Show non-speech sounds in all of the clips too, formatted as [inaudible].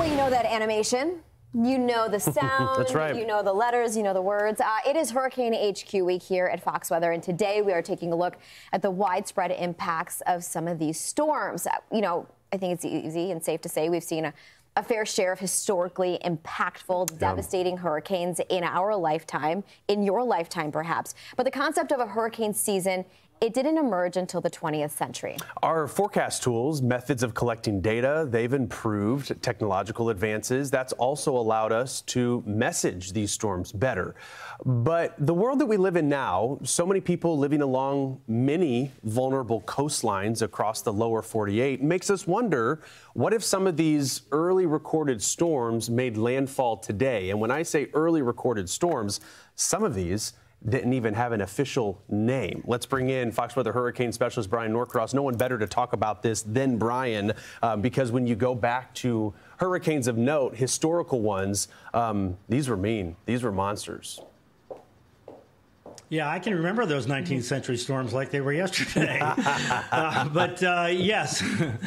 Well, you know that animation. You know the [laughs] sound. That's right. You know the letters. You know the words. Uh, it is Hurricane HQ week here at Fox Weather, and today we are taking a look at the widespread impacts of some of these storms. Uh, you know, I think it's easy and safe to say we've seen a, a fair share of historically impactful, devastating hurricanes in our lifetime, in your lifetime perhaps. But the concept of a hurricane season it didn't emerge until the 20th century. Our forecast tools, methods of collecting data, they've improved technological advances. That's also allowed us to message these storms better. But the world that we live in now, so many people living along many vulnerable coastlines across the lower 48, makes us wonder what if some of these early recorded storms made landfall today? And when I say early recorded storms, some of these didn't even have an official name. Let's bring in Fox Weather hurricane specialist Bryan Norcross. No one better to talk about this than Bryan, um, because when you go back to hurricanes of note, historical ones, um, these were mean. These were monsters. Yeah, I can remember those 19th century storms like they were yesterday. [laughs] uh, but uh, yes.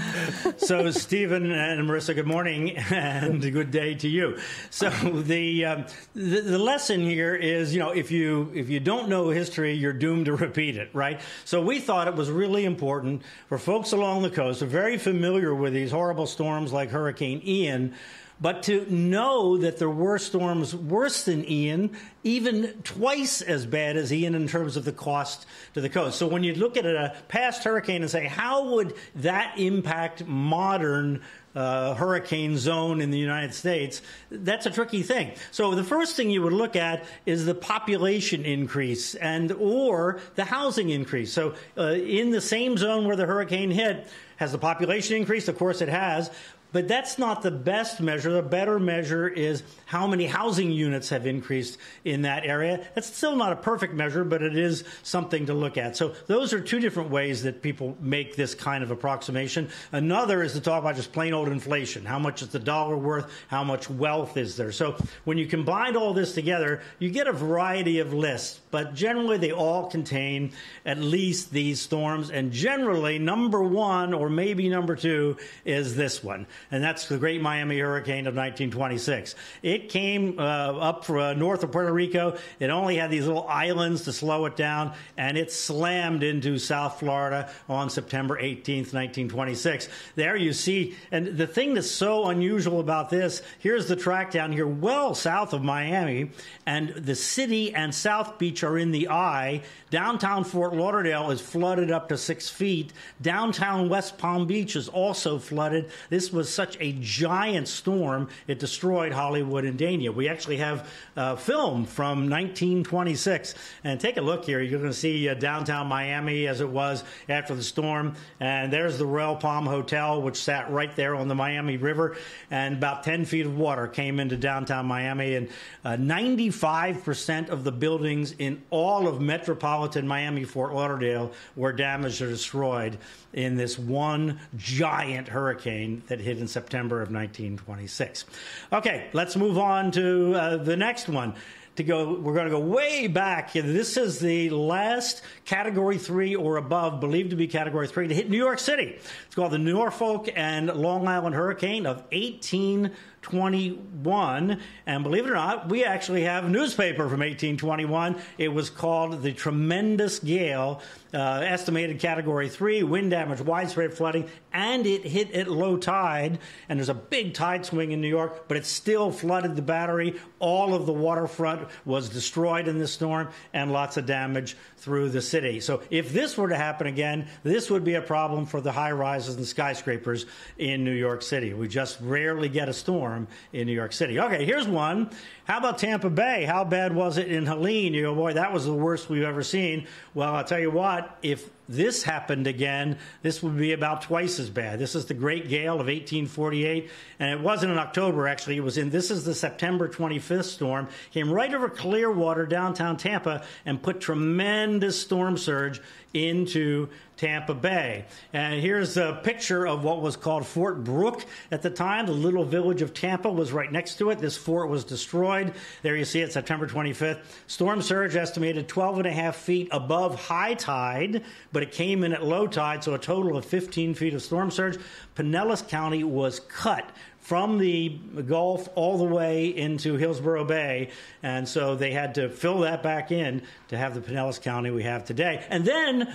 [laughs] so, Stephen and Marissa, good morning and good day to you. So, the, um, the, the lesson here is, you know, if you if you don't know history, you're doomed to repeat it, right? So, we thought it was really important for folks along the coast who are very familiar with these horrible storms like Hurricane Ian but to know that there were storms worse than Ian, even twice as bad as Ian in terms of the cost to the coast. So when you look at a past hurricane and say, how would that impact modern uh, hurricane zone in the United States, that's a tricky thing. So the first thing you would look at is the population increase and or the housing increase. So uh, in the same zone where the hurricane hit, has the population increased? Of course it has. But that's not the best measure. The better measure is how many housing units have increased in that area. That's still not a perfect measure, but it is something to look at. So those are two different ways that people make this kind of approximation. Another is to talk about just plain old inflation. How much is the dollar worth? How much wealth is there? So when you combine all this together, you get a variety of lists, but generally they all contain at least these storms. And generally, number one or maybe number two is this one and that's the Great Miami Hurricane of 1926. It came uh, up for, uh, north of Puerto Rico. It only had these little islands to slow it down, and it slammed into South Florida on September 18th, 1926. There you see, and the thing that's so unusual about this, here's the track down here, well south of Miami, and the city and South Beach are in the eye. Downtown Fort Lauderdale is flooded up to six feet. Downtown West Palm Beach is also flooded. This was such a giant storm, it destroyed Hollywood and Dania. We actually have a film from 1926. And take a look here. You're going to see uh, downtown Miami as it was after the storm. And there's the Royal Palm Hotel, which sat right there on the Miami River. And about 10 feet of water came into downtown Miami. And uh, 95% of the buildings in all of metropolitan Miami, Fort Lauderdale, were damaged or destroyed in this one giant hurricane that hit in September of 1926. Okay, let's move on to uh, the next one. To go we're going to go way back. This is the last category 3 or above believed to be category 3 to hit New York City. It's called the Norfolk and Long Island hurricane of 18 1821. And believe it or not, we actually have a newspaper from 1821. It was called The Tremendous Gale, uh, estimated category three, wind damage, widespread flooding, and it hit at low tide. And there's a big tide swing in New York, but it still flooded the battery. All of the waterfront was destroyed in this storm and lots of damage through the city. So if this were to happen again, this would be a problem for the high rises and skyscrapers in New York City. We just rarely get a storm in New York City. Okay, here's one. How about Tampa Bay? How bad was it in Helene? You go, boy, that was the worst we've ever seen. Well, I'll tell you what, if this happened again, this would be about twice as bad. This is the Great Gale of 1848, and it wasn't in October, actually. It was in, this is the September 25th storm. Came right over Clearwater, downtown Tampa, and put tremendous storm surge into Tampa Bay. And here's a picture of what was called Fort Brooke at the time. The little village of Tampa was right next to it. This fort was destroyed. There you see it, September 25th. Storm surge estimated 12 and a half feet above high tide, but it came in at low tide, so a total of 15 feet of storm surge. Pinellas County was cut from the Gulf all the way into Hillsborough Bay. And so they had to fill that back in to have the Pinellas County we have today. And then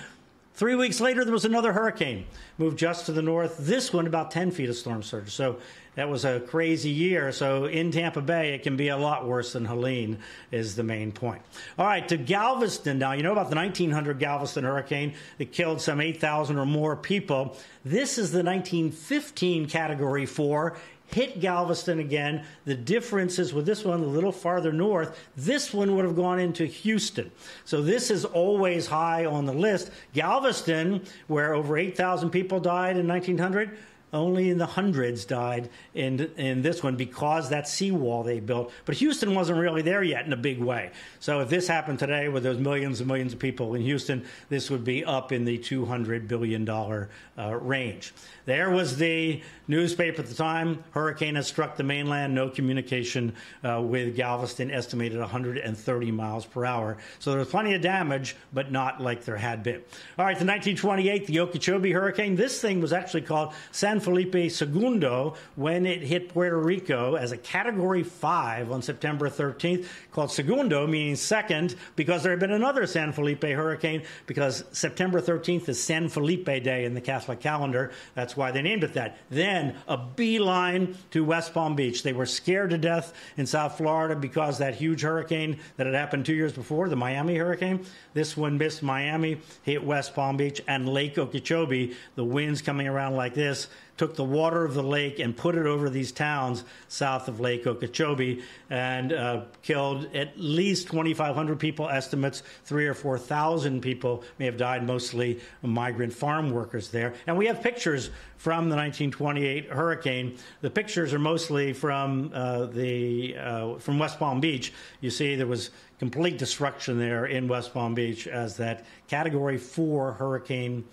three weeks later, there was another hurricane, moved just to the north. This one, about 10 feet of storm surge. So that was a crazy year. So in Tampa Bay, it can be a lot worse than Helene, is the main point. All right, to Galveston now. You know about the 1900 Galveston hurricane that killed some 8,000 or more people. This is the 1915 Category 4 hit Galveston again. The difference is with this one a little farther north, this one would have gone into Houston. So this is always high on the list. Galveston, where over 8,000 people died in 1900, only in the hundreds died in, in this one because that seawall they built. But Houston wasn't really there yet in a big way. So if this happened today with those millions and millions of people in Houston, this would be up in the $200 billion uh, range. There was the newspaper at the time. Hurricane has struck the mainland. No communication uh, with Galveston, estimated 130 miles per hour. So there was plenty of damage, but not like there had been. All right, the 1928, the Okeechobee hurricane. This thing was actually called San Felipe Segundo when it hit Puerto Rico as a Category 5 on September 13th, called Segundo, meaning second, because there had been another San Felipe hurricane, because September 13th is San Felipe Day in the Catholic calendar. That's why they named it that. Then a beeline to West Palm Beach. They were scared to death in South Florida because that huge hurricane that had happened two years before, the Miami hurricane, this one missed Miami, hit West Palm Beach and Lake Okeechobee. The winds coming around like this took the water of the lake and put it over these towns south of Lake Okeechobee and uh, killed at least 2,500 people. Estimates three or 4,000 people may have died, mostly migrant farm workers there. And we have pictures from the 1928 hurricane. The pictures are mostly from uh, the uh, from West Palm Beach. You see there was complete destruction there in West Palm Beach as that Category Four hurricane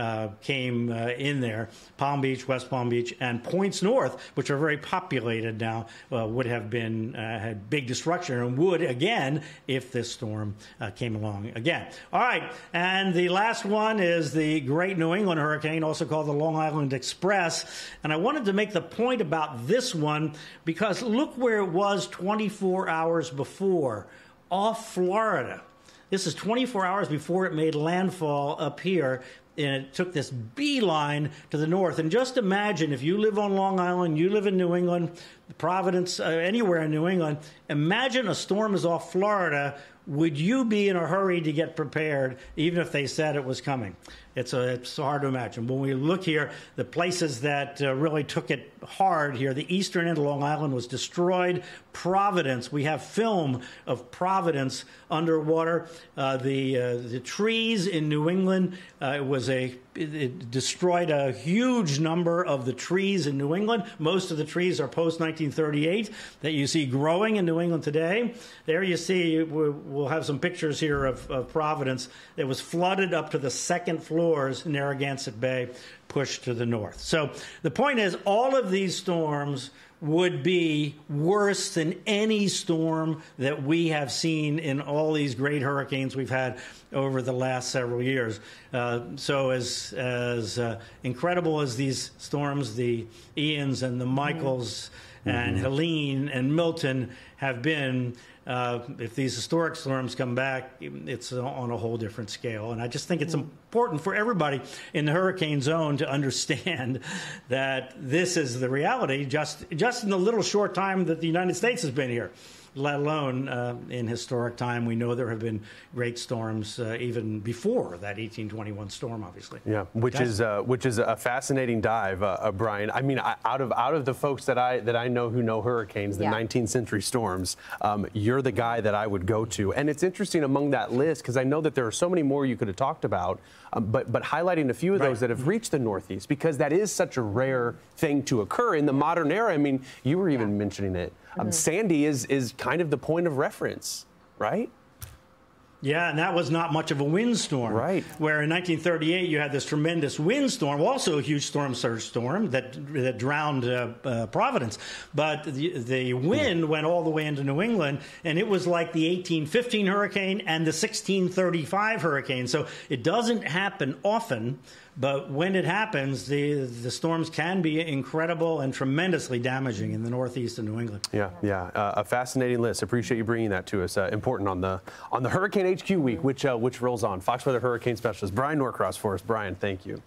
uh, came uh, in there. Palm Beach, West Palm Beach, and points north, which are very populated now, uh, would have been uh, had big destruction and would again if this storm uh, came along again. All right, and the last one is the Great New England Hurricane, also called the Long Island Express. And I wanted to make the point about this one because look where it was 24 hours before, off Florida. This is 24 hours before it made landfall up here and it took this beeline to the north. And just imagine if you live on Long Island, you live in New England, Providence, uh, anywhere in New England, imagine a storm is off Florida. Would you be in a hurry to get prepared, even if they said it was coming? It's, a, it's hard to imagine. When we look here, the places that uh, really took it hard here, the eastern end of Long Island was destroyed. Providence, we have film of Providence underwater. Uh, the, uh, the trees in New England, uh, it was a it destroyed a huge number of the trees in New England. Most of the trees are post 1938 that you see growing in New England today. There you see, we'll have some pictures here of, of Providence. It was flooded up to the second floors in Narragansett Bay, pushed to the north. So the point is, all of these storms would be worse than any storm that we have seen in all these great hurricanes we've had over the last several years. Uh, so, as as uh, incredible as these storms, the Ians and the Michaels mm-hmm. And Helene and Milton have been, uh, if these historic storms come back, it's on a whole different scale. And I just think it's mm. important for everybody in the hurricane zone to understand [laughs] that this is the reality just, just in the little short time that the United States has been here let alone uh, in historic time. We know there have been great storms uh, even before that 1821 storm, obviously. Yeah, which That's, is uh, which is a fascinating dive, uh, uh, Bryan. I mean, I, out of out of the folks that I that I know who know hurricanes, the yeah. 19th century storms, um, you're the guy that I would go to. And it's interesting among that list because I know that there are so many more you could have talked about, um, but but highlighting a few of right. those that have reached the Northeast because that is such a rare thing to occur in the modern era. I mean, you were even yeah. mentioning it. Um, mm-hmm. Sandy is is kind of the point of reference, right? Yeah, and that was not much of a windstorm. Right. Where in 1938 you had this tremendous windstorm, also a huge storm surge storm that that drowned uh, uh, Providence. But the, the wind went all the way into New England, and it was like the 1815 hurricane and the 1635 hurricane. So it doesn't happen often. But when it happens, the the storms can be incredible and tremendously damaging in the Northeast of New England. Yeah, yeah, uh, a fascinating list. Appreciate you bringing that to us. Uh, important on the on the Hurricane HQ week, which uh, which rolls on. Fox Weather Hurricane Specialist Bryan Norcross for us. Bryan, thank you.